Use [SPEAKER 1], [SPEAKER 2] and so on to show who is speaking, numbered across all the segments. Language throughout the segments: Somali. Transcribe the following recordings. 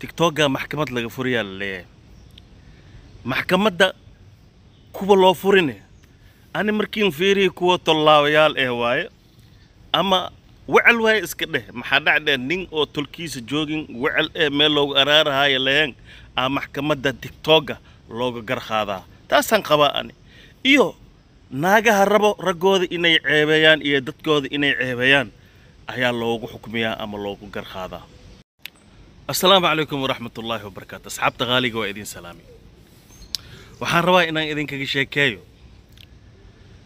[SPEAKER 1] tigtogga maxkamad laga furiyaa la leeyahay. Maxkamadda kuwa loo furine ani markiin fiirihi kuwa tollaabayaal eh waaye ama wecel waaye iska dheh maxaa dhacdheh nin oo tolkiisa joogin wecel eh meel loogu araarahaayo laheen aa maxkamadda tigtogga looga gar qaadaa. Taasaan qabaa ani. Iyo naagaha rabo raggooda inay ceebeeyaan iyo dadkooda inay ceebeeyaan ayaa loogu xukmiyaa ama loogu gar qaadaa assalaamu calaykum waraxmatullaahi wabarakaatu asxaabta qaaliga waa idin salaami. Waxaan rabaa inaan idinkaga sheekeeyo.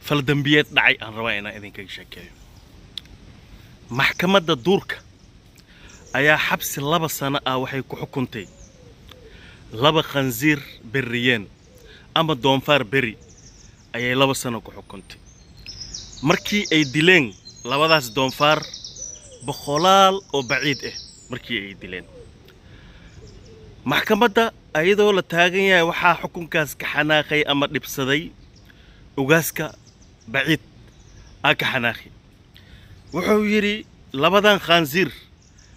[SPEAKER 1] Fal dembiyeed dhacay aan rabaa inaan idinkaga sheekeeyo. Maxkamadda duurka ayaa xabsi laba sano ah waxay ku xukuntay. Laba khansiir berriyeen ama doonfaar beri ayay laba sano ku xukuntay. Markii ay dileen labadaas doonfaar boqolaal oo baciid ah markii ay dileen maxkamadda ayadoo la taagan yahay waxaa xukunkaas ka xanaaqay ama dhibsaday ugaaska baciid aa ka xanaaqay. Wuxuu yidhi labadan khaansiir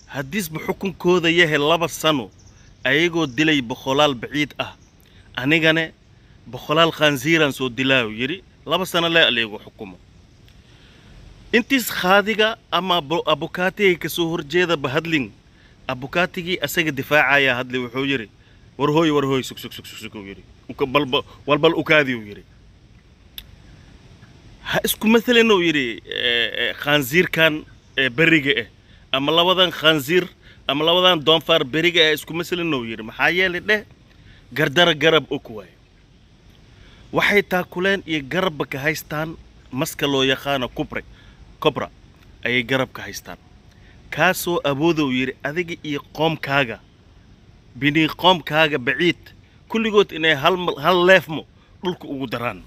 [SPEAKER 1] haddiisba xukunkooda yahay laba sano ayagoo dilay boqolaal baciid ah anigane boqolaal khaansiiraan soo dilaayu yidhi. Laba sano lee aliigu xukumo. Intiis khaadiga ama abukaatiga ka soo horjeedaba hadlin abukaatigii asaga difaacayaa hadlay wuxuu yidhi warhooy warhooy sug sug sug sug sug uu yidhi walbal ukaadi uu yidhi ha isku mathalin uu yidhi khaansiirkan beriga ah ama labadan khaansiir ama labadan doonfaar beriga ah isku mathalin uu yidhi maxaa yeelay dheh gardara garab og waaye waxay taakuleen iyo garabba ka haystaan maska loo yaqaano kubre kobra ayay garab ka haystaan kaasoo awooda uu yidhi adiga iyo qoomkaaga binii qoomkaaga baciid kulligood inay hal leefmo dhulka ugu daraan.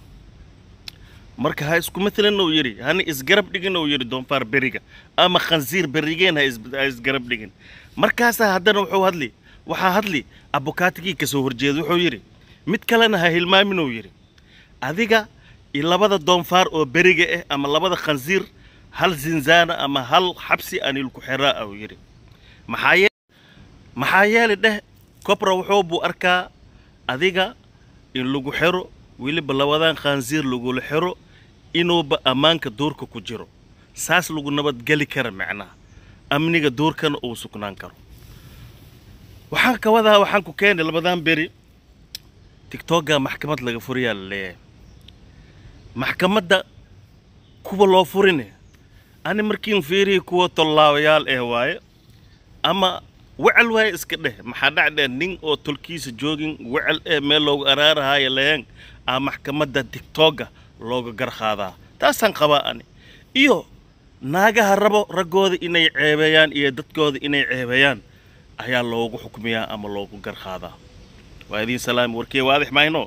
[SPEAKER 1] Marka ha isku mathalin uu yidhi hana isgarab dhigin uu yidhi doonfaar beriga ama khansiir berigeen ha isgarab dhigin. Markaasaa haddana wuxuu hadli waxaa hadli abukaatigii ka soo horjeeda wuxuu yidhi mid kalena ha hilmaamin uu yidhi adiga iyo labada doonfaar oo beriga ah ama labada khansiir hal zinzaana ama hal xabsi anilku xiraa uu yidhi maxaa yeelay dheh kobra wuxuu buu arkaa adiga in lagu xiro weliba labadan khaansiir lagula xiro inuuba ammaanka duurka ku jiro. Saas lagu nabadgeli kara macnaha amniga duurkana uu sugnaan karo. Waxaan ka wadaa waxaan ku keenay labadan beri. Tigtogga maxkamad laga furiyaa la leeyahay. Maxkamadda kuwa loo furine ani markiin fiirihi kuwa tollaabayaal eh waaye ama wecel waaye iska dheh. Maxaa dhacdheh nin oo tolkiisa joogin wecel eh meel loogu araarahaayo laheen aa maxkamadda tigtogga looga gar qaadaa. Taasaan qabaa ani. Iyo naagaha rabo raggooda inay ceebeeyaan iyo dadkooda inay ceebeeyaan ayaa loogu xukmiyaa ama loogu gar qaadaa. Waa idiin salaami warkee waadix mayno